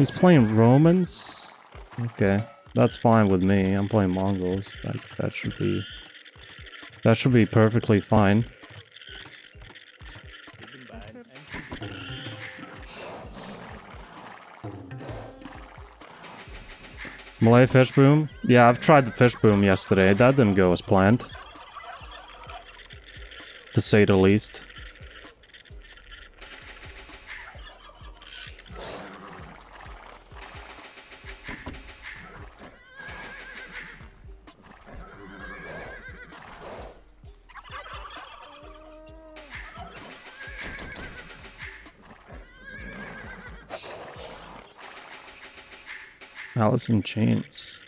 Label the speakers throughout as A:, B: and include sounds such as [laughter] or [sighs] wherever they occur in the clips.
A: He's playing Romans? Okay. That's fine with me. I'm playing Mongols. That, that should be... That should be perfectly fine. Malay fish boom? Yeah, I've tried the fish boom yesterday. That didn't go as planned. To say the least. Alice in Chains.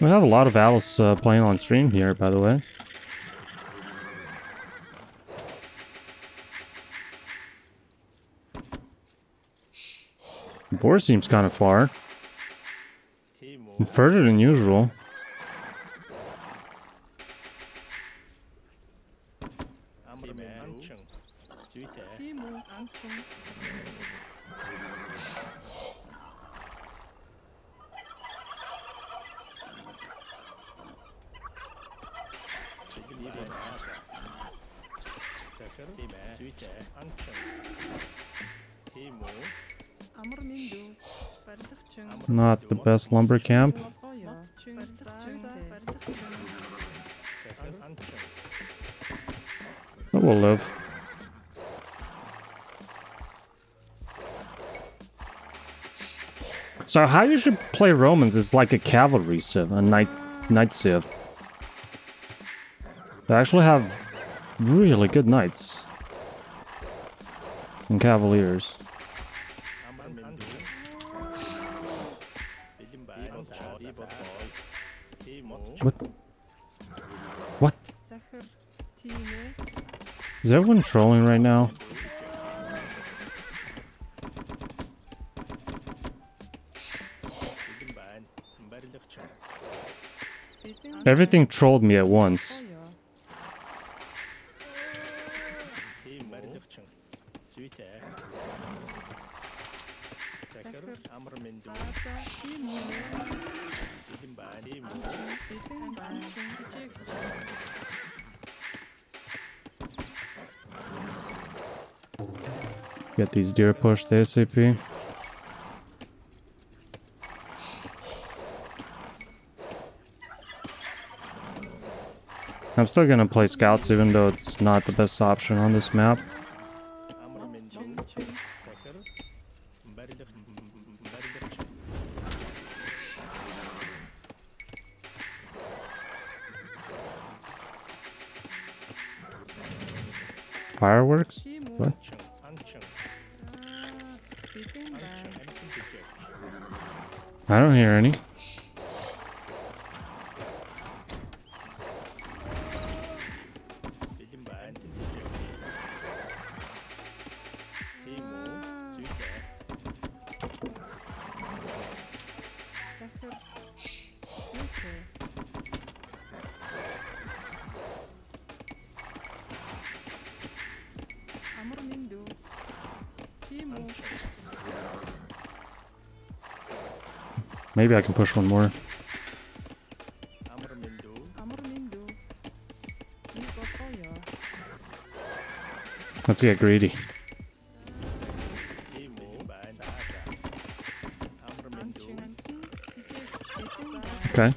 A: We have a lot of Alice uh, playing on stream here, by the way. The board seems kind of far. Further than usual. The best lumber camp. But we'll live. So how you should play Romans is like a cavalry civ, a knight knight civ. They actually have really good knights and cavaliers. Is everyone trolling right now? Everything trolled me at once. Get these deer pushed ASAP. I'm still gonna play scouts even though it's not the best option on this map. Maybe I can push one more. Let's get greedy. Okay.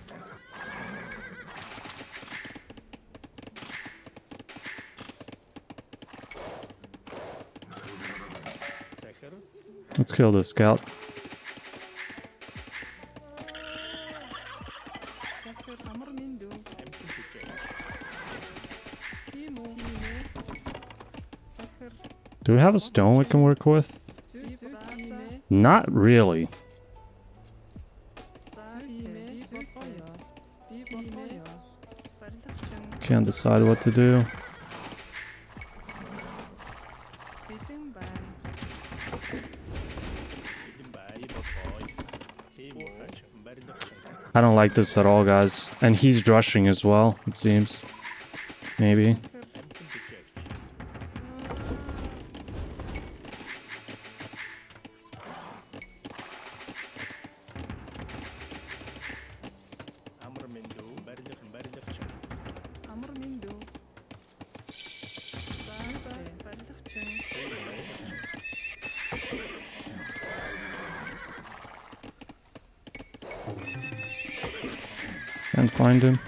A: Let's kill this scout. Do we have a stone we can work with? Not really. Can't decide what to do. I don't like this at all, guys. And he's drushing as well, it seems. Maybe. Can't find him.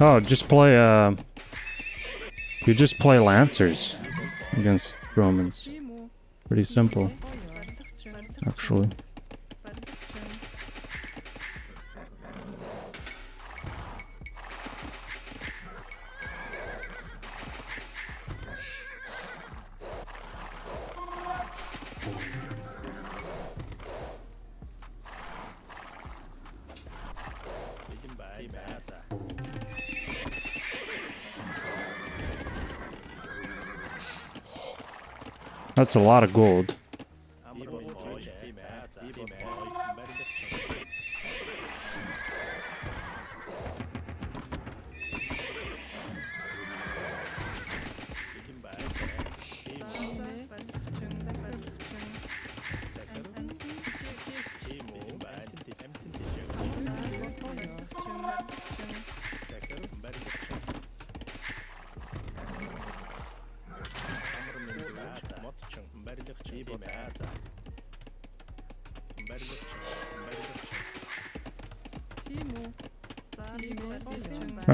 A: Oh, just play, uh... You just play Lancers against Romans. Pretty simple, actually. That's a lot of gold.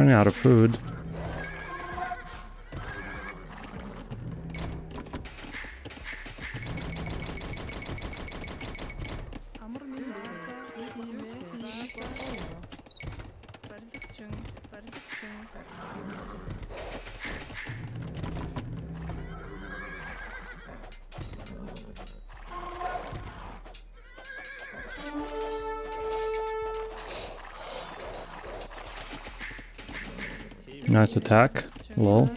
A: Running out of food. Nice attack. Lol.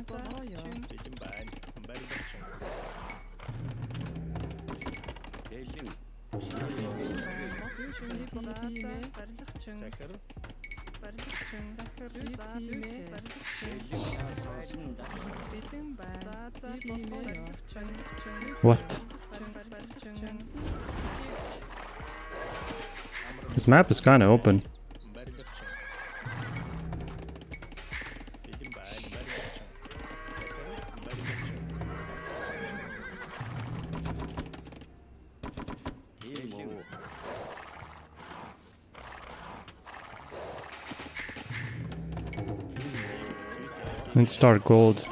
A: What? This map is kind of open. To start gold.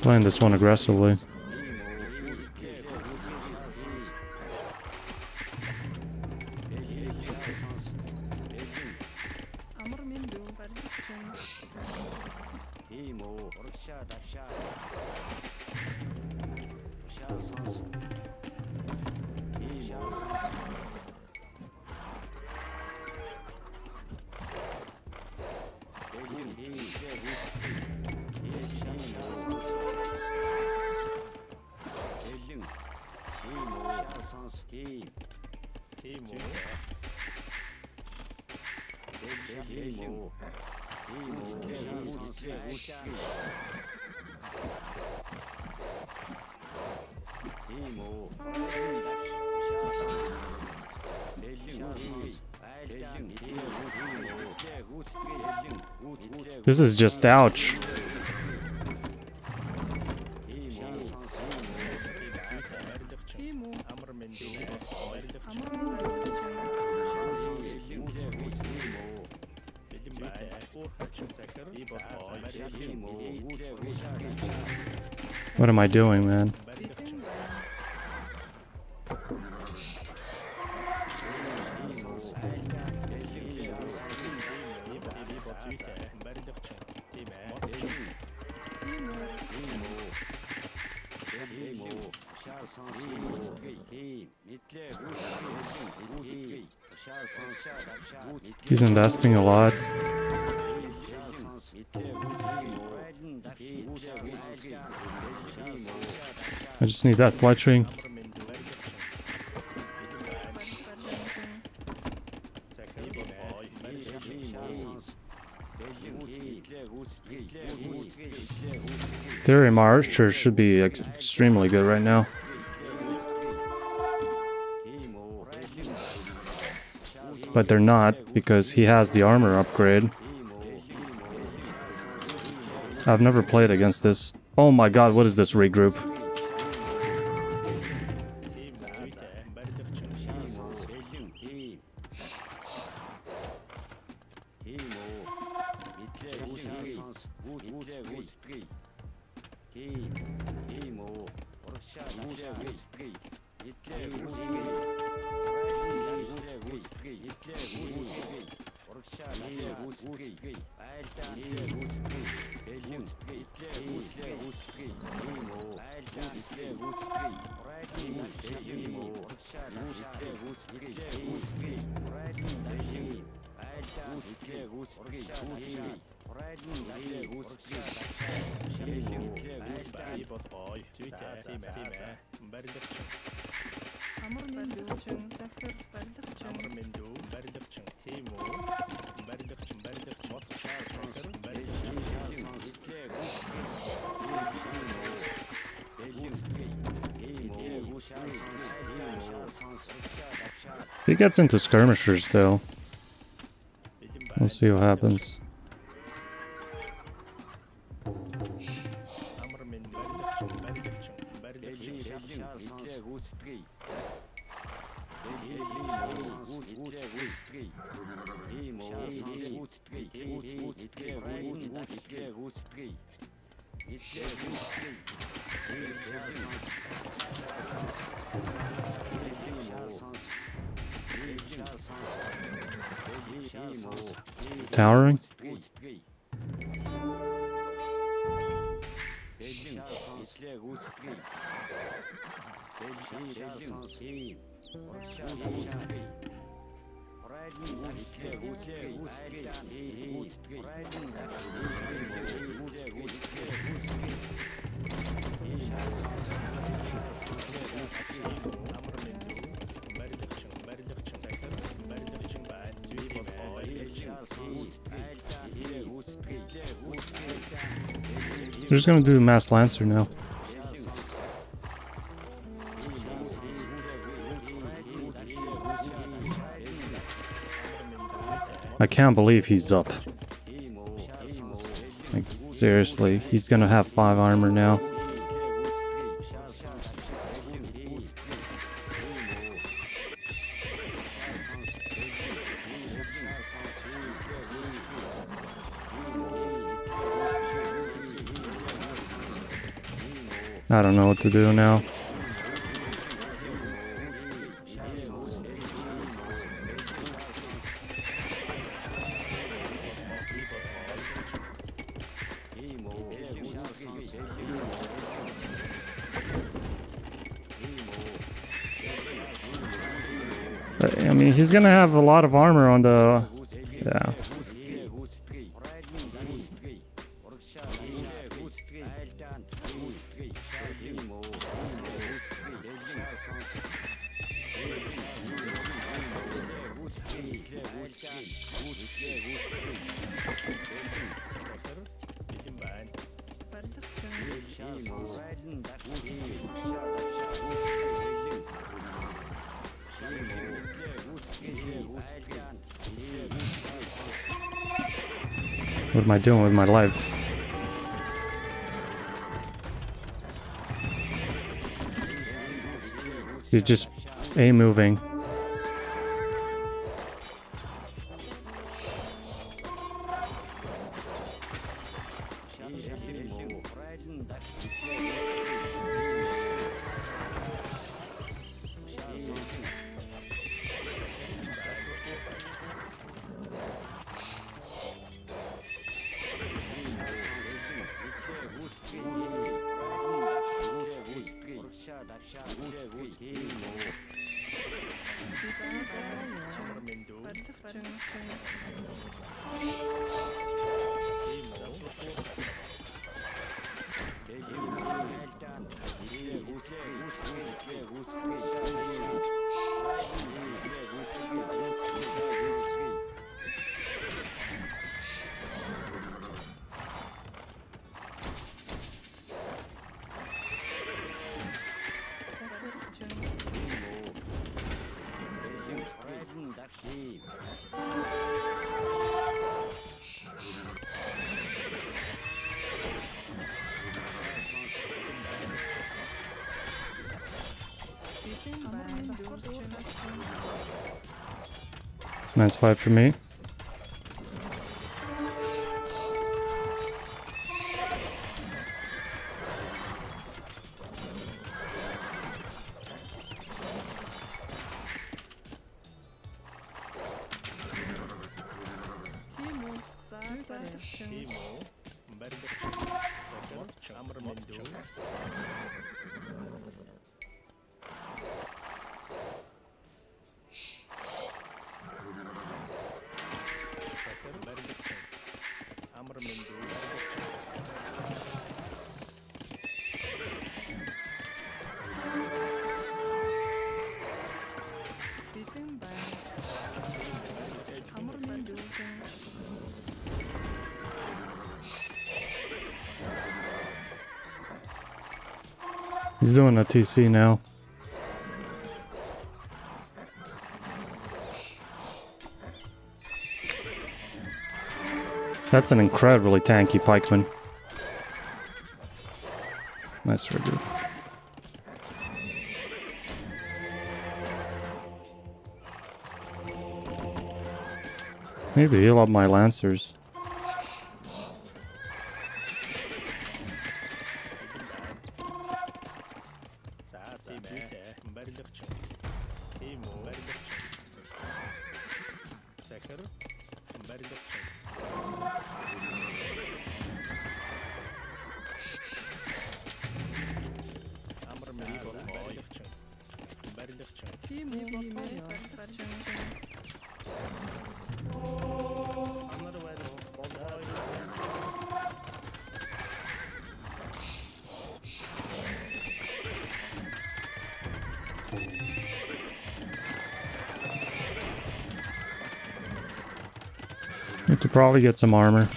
A: Playing this one aggressively. Jansons. E Jansons. e Zerich. Yeşan Jansons. Elim. Kim e Jansons? Kim? Kim o? Elim. e o? Kim o? Jansons. Jansons. This is just ouch. What am I doing, man? he's investing a lot. I just need that fletching. Theory Marcher should be extremely good right now. But they're not, because he has the armor upgrade. I've never played against this. Oh my god, what is this regroup? He gets into skirmishers though. We'll see what happens. Towering? They're just gonna do a Mass Lancer now. I can't believe he's up. Like, seriously, he's gonna have 5 armor now. I don't know what to do now. I mean, he's gonna have a lot of armor on the... What am I doing with my life? He's just A moving.
B: 巴达娘，巴达娘。
C: Nice fight for me.
A: He's doing a TC now. That's an incredibly tanky pikeman. Nice rigger. Maybe heal up my lancers.
B: Bondhuis.
A: Need to probably get some armor.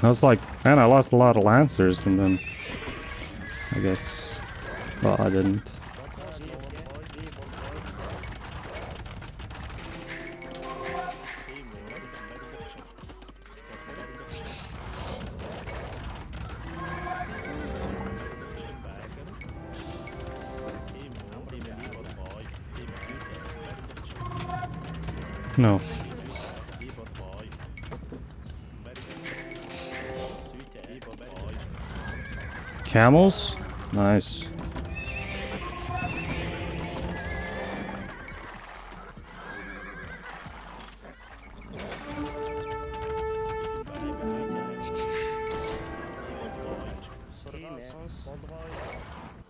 A: I was like, man, I lost a lot of lancers, and then I guess, well, I didn't. No. Camels? Nice.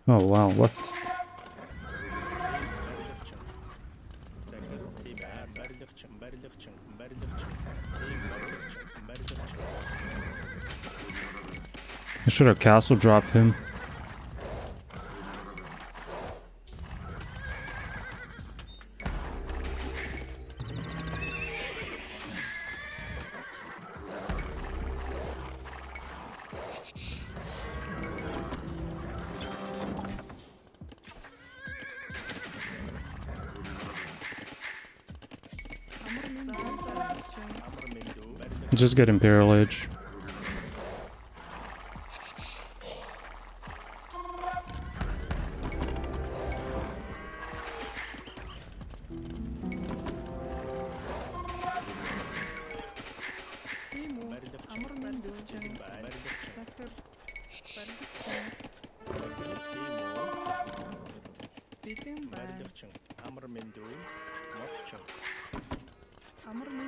A: Oh wow, what? I should have castle dropped him. Just get Imperial Age. Kamar mı?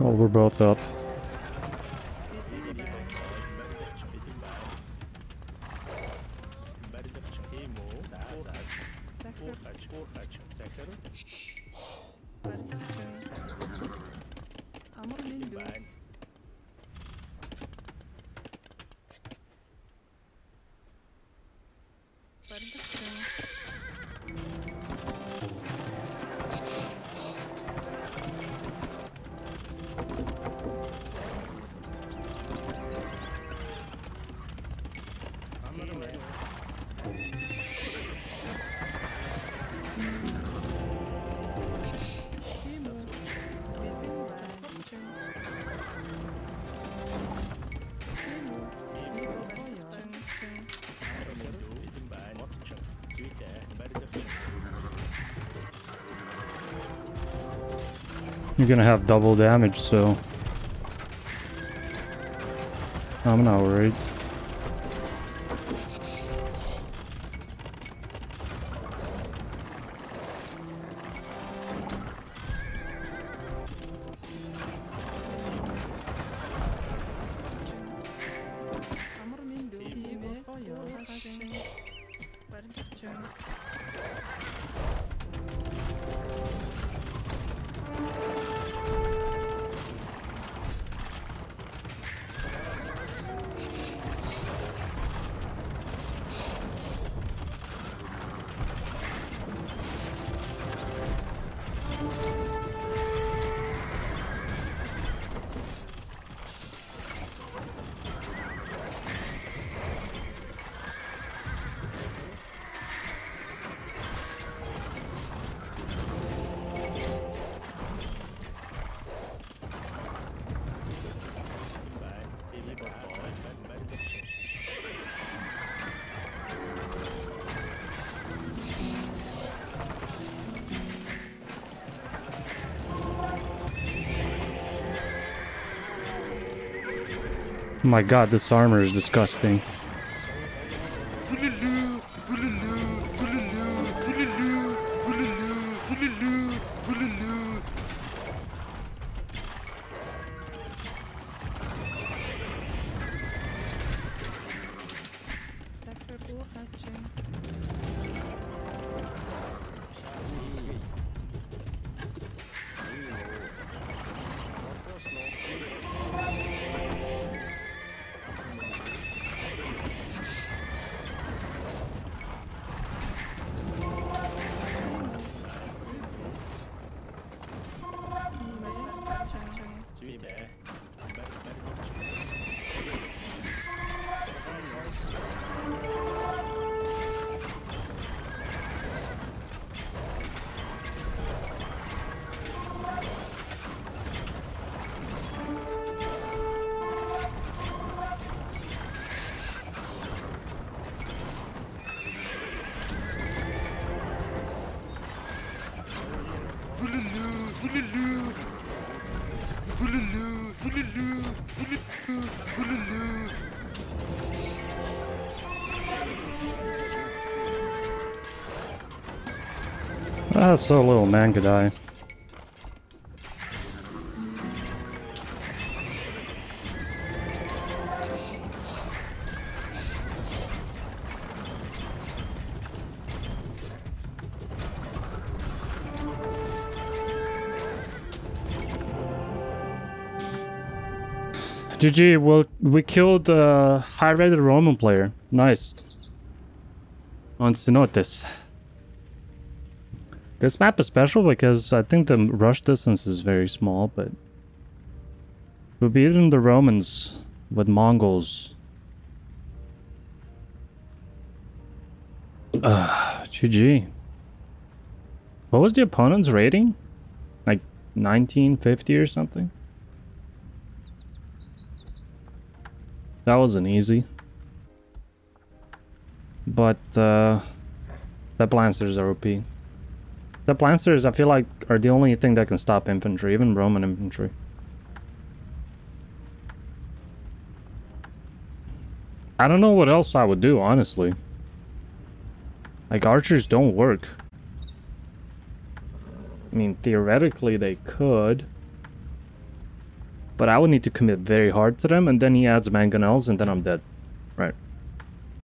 A: Well, we're both up. You're gonna have double damage, so... I'm not worried. My god, this armor is disgusting. Ah, so little man could die. GG, well, we killed a high-rated Roman player. Nice. Wants to this. Map is special because I think the rush distance is very small, but we're beating the Romans with Mongols. [sighs] Uh, GG. What was the opponent's rating? Like 1950 or something? That wasn't easy. But, uh, the Lancers are OP. The Lancers, I feel like, are the only thing that can stop infantry, even Roman infantry. I don't know what else I would do, honestly. Like, archers don't work. I mean, theoretically they could. But I would need to commit very hard to them, and then he adds mangonels, and then I'm dead. Right.